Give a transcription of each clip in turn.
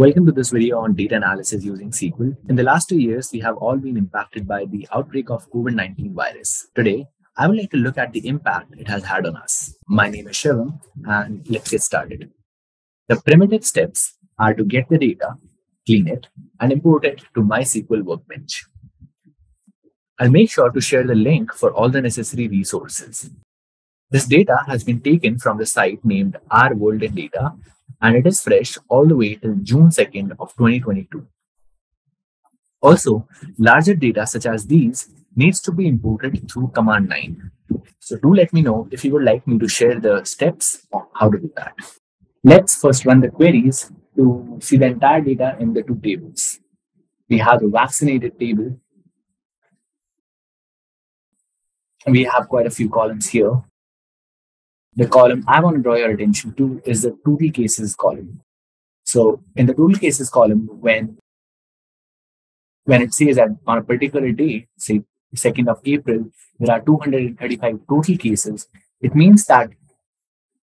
Welcome to this video on data analysis using SQL. In the last two years, we have all been impacted by the outbreak of COVID-19 virus. Today, I would like to look at the impact it has had on us. My name is Shivam, and let's get started. The primitive steps are to get the data, clean it, and import it to MySQL Workbench. I'll make sure to share the link for all the necessary resources. This data has been taken from the site named Our World in Data, and it is fresh all the way till June 2nd of 2022. Also, larger data such as these needs to be imported through command line. So do let me know if you would like me to share the steps on how to do that. Let's first run the queries to see the entire data in the two tables. We have the vaccinated table. We have quite a few columns here the column I want to draw your attention to is the total cases column. So in the total cases column, when when it says that on a particular day, say 2nd of April, there are 235 total cases, it means that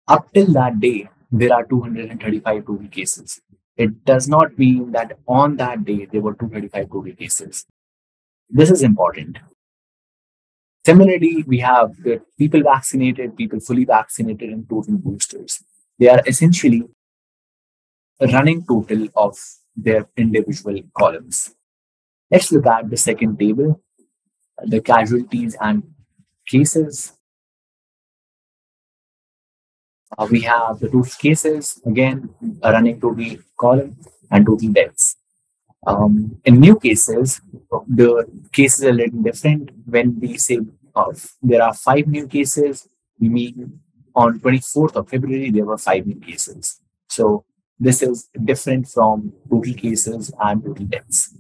up till that day, there are 235 total cases. It does not mean that on that day, there were 235 total cases. This is important Similarly, we have the people vaccinated, people fully vaccinated, and total boosters. They are essentially a running total of their individual columns. Let's look at the second table, the casualties and cases. Uh, we have the total cases, again, a running total column, and total deaths. Um, in new cases, the cases are a little different. When we say of there are five new cases. We mean on 24th of February, there were five new cases. So this is different from total cases and total deaths.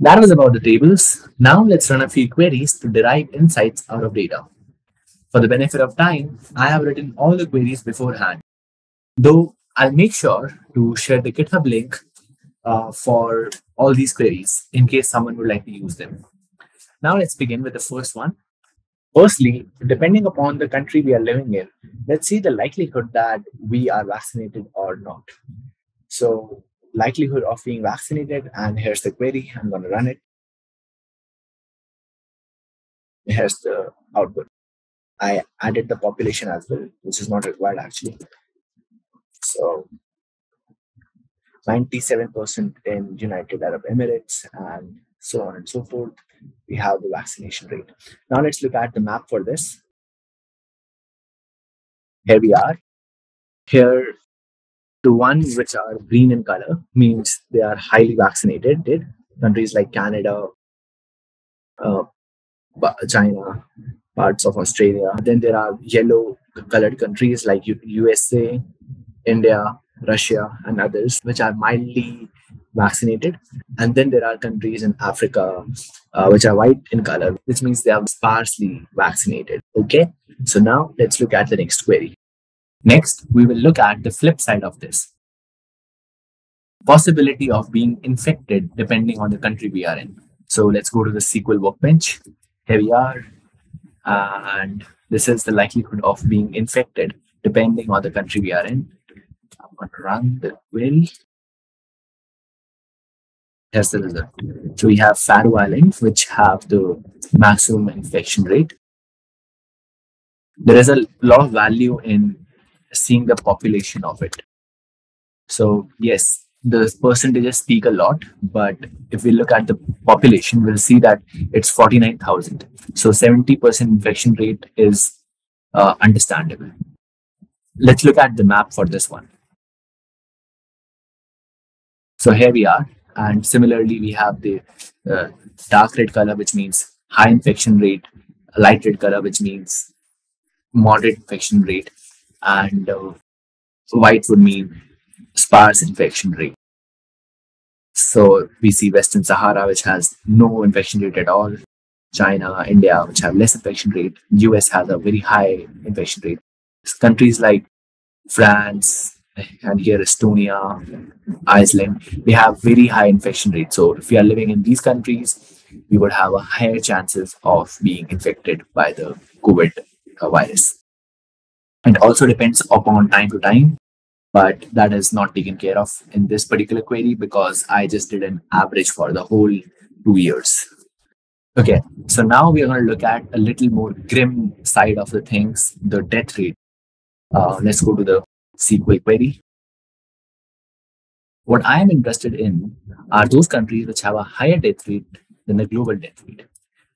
That was about the tables. Now let's run a few queries to derive insights out of data. For the benefit of time, I have written all the queries beforehand. Though I'll make sure to share the GitHub link uh, for all these queries in case someone would like to use them. Now let's begin with the first one, Firstly, depending upon the country we are living in, let's see the likelihood that we are vaccinated or not. So, likelihood of being vaccinated, and here's the query. I'm going to run it. Here's the output. I added the population as well, which is not required actually. So, 97% in United Arab Emirates and so on and so forth we have the vaccination rate. Now let's look at the map for this. Here we are. Here, the ones which are green in color means they are highly vaccinated. Did Countries like Canada, uh, China, parts of Australia. Then there are yellow colored countries like USA, India, Russia, and others, which are mildly vaccinated. And then there are countries in Africa uh, which are white in color, which means they are sparsely vaccinated. Okay, so now let's look at the next query. Next, we will look at the flip side of this possibility of being infected depending on the country we are in. So let's go to the SQL workbench. Here we are. And this is the likelihood of being infected depending on the country we are in. I'm going to run the query. Result. So we have Faroe Islands, which have the maximum infection rate. There is a lot of value in seeing the population of it. So yes, the percentages speak a lot, but if we look at the population, we'll see that it's 49,000. So 70% infection rate is uh, understandable. Let's look at the map for this one. So here we are. And similarly, we have the uh, dark red color, which means high infection rate, light red color, which means moderate infection rate, and uh, white would mean sparse infection rate. So we see Western Sahara, which has no infection rate at all. China, India, which have less infection rate. US has a very high infection rate. Countries like France, and here Estonia, Iceland, they have very high infection rates. So if we are living in these countries, we would have a higher chances of being infected by the COVID virus. And also depends upon time to time. but that is not taken care of in this particular query because I just did an average for the whole two years. Okay, so now we are going to look at a little more grim side of the things, the death rate. Uh, let's go to the SQL query. What I am interested in are those countries which have a higher death rate than the global death rate.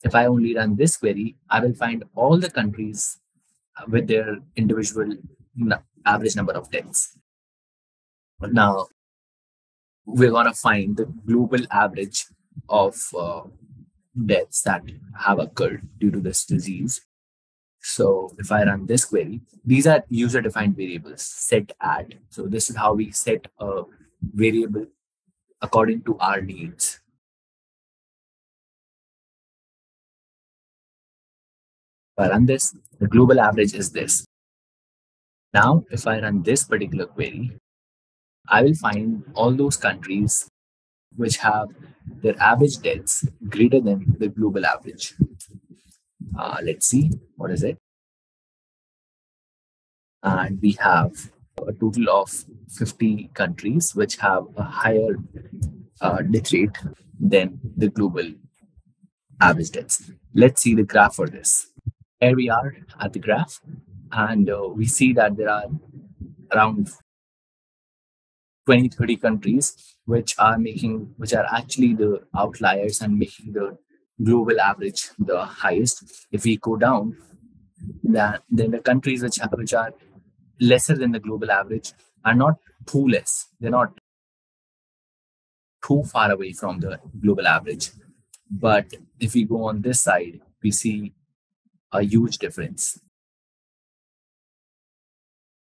If I only run this query, I will find all the countries with their individual average number of deaths. Now, we're going to find the global average of uh, deaths that have occurred due to this disease. So if I run this query, these are user defined variables set at. So this is how we set a variable according to our needs. If I run this, the global average is this. Now, if I run this particular query, I will find all those countries which have their average deaths greater than the global average. Uh, let's see, what is it? And we have a total of 50 countries which have a higher uh, death rate than the global average deaths. Let's see the graph for this. Here we are at the graph, and uh, we see that there are around 20 30 countries which are making which are actually the outliers and making the global average the highest. If we go down that then the countries which which are lesser than the global average are not too less. They're not too far away from the global average. But if we go on this side we see a huge difference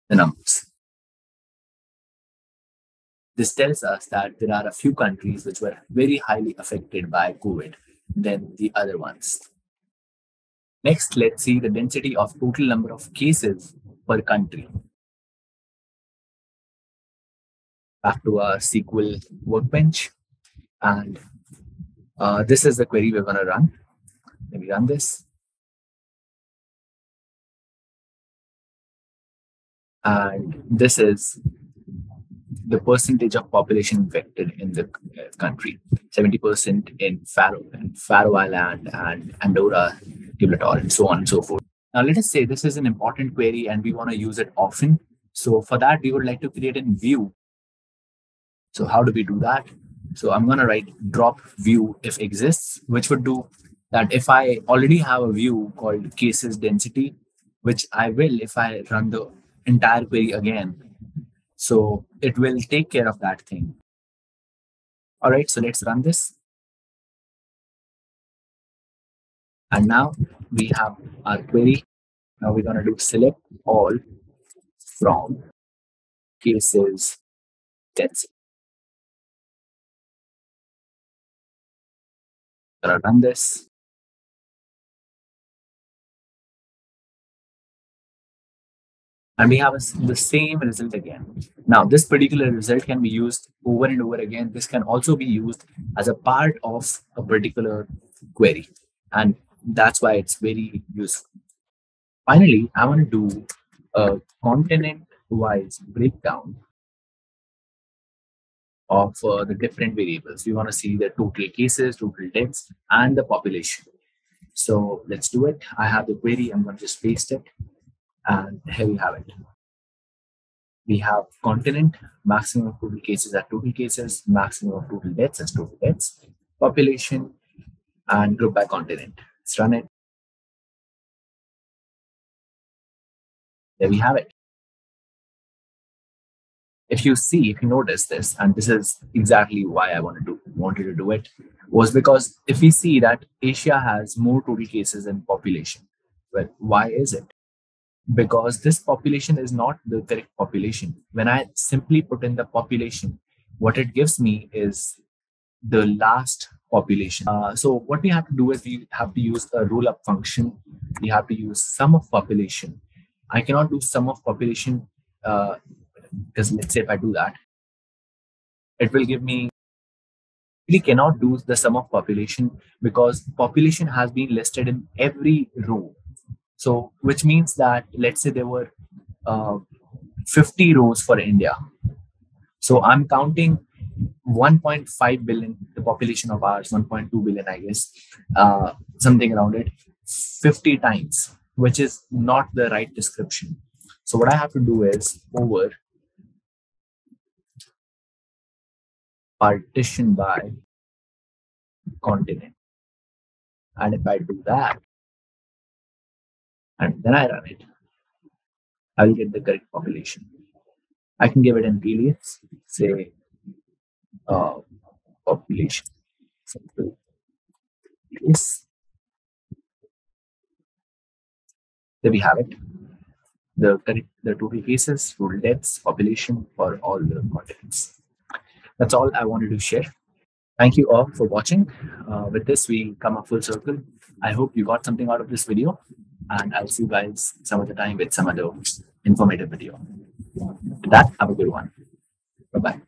the numbers. This tells us that there are a few countries which were very highly affected by COVID than the other ones. Next, let's see the density of total number of cases per country. Back to our SQL workbench. And uh, this is the query we're going to run. Let me run this. And this is the percentage of population infected in the uh, country 70% in Faroe and Faroe Island and Andorra, Gibraltar, and so on and so forth. Now, let us say this is an important query and we want to use it often. So, for that, we would like to create a view. So, how do we do that? So, I'm going to write drop view if exists, which would do that if I already have a view called cases density, which I will if I run the entire query again so it will take care of that thing. All right, so let's run this. And now we have our query. Now we're going to do select all from cases density. Gonna run this. And we have a, the same result again. Now, this particular result can be used over and over again. This can also be used as a part of a particular query, and that's why it's very useful. Finally, I want to do a continent-wise breakdown of uh, the different variables. We want to see the total cases, total deaths, and the population. So let's do it. I have the query. I'm going to just paste it and here we have it. We have continent, maximum of total cases are total cases, maximum of total deaths as total deaths, population, and group by continent. Let's run it. There we have it. If you see, if you notice this, and this is exactly why I wanted to wanted to do it, was because if we see that Asia has more total cases than population, well, why is it? Because this population is not the correct population. When I simply put in the population, what it gives me is the last population. Uh, so what we have to do is we have to use a roll up function. We have to use sum of population. I cannot do sum of population uh, because let's say if I do that, it will give me really cannot do the sum of population because population has been listed in every row so, which means that let's say there were uh, 50 rows for India. So I'm counting 1.5 billion, the population of ours, 1.2 billion, I guess, uh, something around it, 50 times, which is not the right description. So what I have to do is over partition by continent. And if I do that, and then I run it, I will get the correct population. I can give it an alias, say uh, population. Alias. There we have it. The correct, the total cases, total deaths, population for all the continents. That's all I wanted to share. Thank you all for watching. Uh, with this, we come up full circle. I hope you got something out of this video, and I'll see you guys some other time with some other informative video. With that, have a good one. Bye bye.